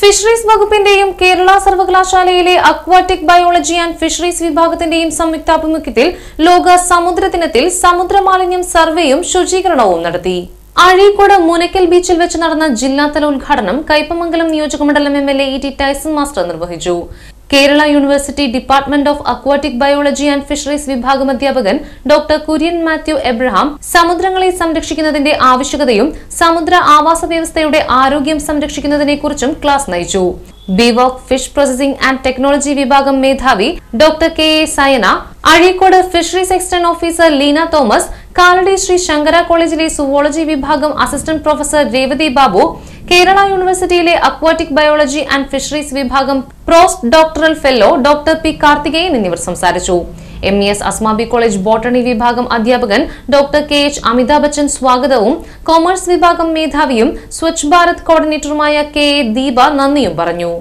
Fisheries വകുപ്പിന്റെയും കേരള സർവകലാശാലയിലെ aquatic biology and fisheries വിഭാഗത്തിന്റെയും സംയുക്താഭിമുഖ്യത്തിൽ ലോക സമുദ്ര ദിനത്തിൽ സമുദ്ര മാലിന്യം സർവേയും ശുചീകരണവും നടത്തി. അഴീക്കോട് മുനക്കൽ ബീച്ചിൽ വെച്ച് നടന്ന ജില്ലാതല ഉദ്ഘാടനം കയ്പമംഗലം നിയോജകമണ്ഡലം M L A E T Tyson master നിർവഹിച്ചു. Kerala university department of aquatic biology and fisheries വിഭാഗം അധ്യാപകൻ ഡോക്ടർ കുര്യൻ മാത്യു എബ്രഹാം സമുദ്രങ്ങളെ സംരക്ഷിക്കുന്നതിന്റെ ആവശ്യകതയും സമുദ്ര ആവാസ വ്യവസ്ഥയുടെ ആരോഗ്യം സംരക്ഷിക്കുന്നതിനെക്കുറിച്ചും ക്ലാസ് നയിച്ചു. BVoc fish processing and technology വിഭാഗം മേധാവി doctor K A Sayana Azhikode fisheries extension officer Leena Thomas Kalady Sree Sankara കോളേജിലെ സുവോളജി വിഭാഗം അസിസ്റ്റന്റ് പ്രൊഫസർ രേവതി ബാബു കേരള യൂണിവേഴ്സിറ്റിയിലെ അക്വാറ്റിക് ബയോളജി ആൻഡ് ഫിഷറീസ് വിഭാഗം post doctoral fellow doctor P Karthikeyan എന്നിവർ സംസാരിച്ചു. M E S Asmabi college botany വിഭാഗം അധ്യാപകൻ doctor K H Amitabh Bachchan സ്വാഗതവും commerce വിഭാഗം മേധാവിയും സ്വച്ഛ് ഭാരത് കോർഡിനേറ്ററുമായ കെ എ ദീപ നന്ദിയും പറഞ്ഞു.